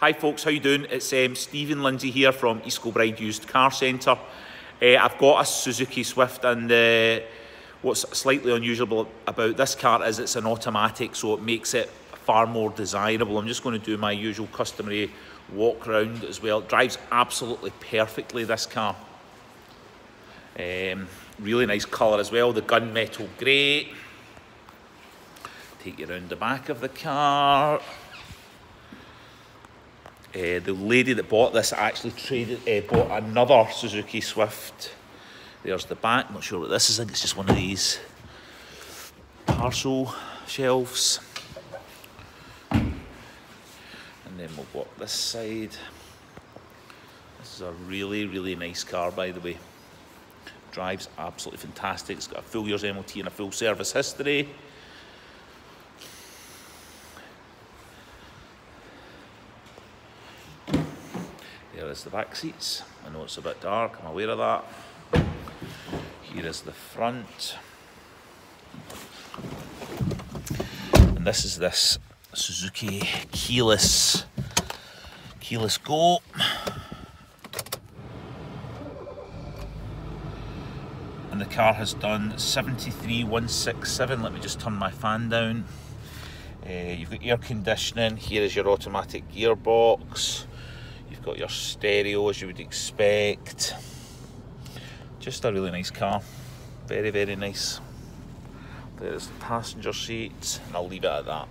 Hi folks, how you doing? It's um, Stephen Lindsay here from East Kilbride Used Car Centre. Uh, I've got a Suzuki Swift and uh, what's slightly unusual about this car is it's an automatic so it makes it far more desirable. I'm just going to do my usual customary walk round as well. It drives absolutely perfectly this car. Um, really nice colour as well, the gunmetal grey. Take you around the back of the car. Uh, the lady that bought this actually traded, uh, bought another Suzuki Swift. There's the back, not sure what this is, I think it's just one of these parcel shelves. And then we'll up this side. This is a really, really nice car, by the way. Drives absolutely fantastic. It's got a full year's MOT and a full service history. There is the back seats. I know it's a bit dark, I'm aware of that. Here is the front. And this is this Suzuki keyless keyless go. And the car has done 73,167. Let me just turn my fan down. Uh, you've got air conditioning. Here is your automatic gearbox. You've got your stereo as you would expect. Just a really nice car. Very, very nice. There's the passenger seat, and I'll leave it at that.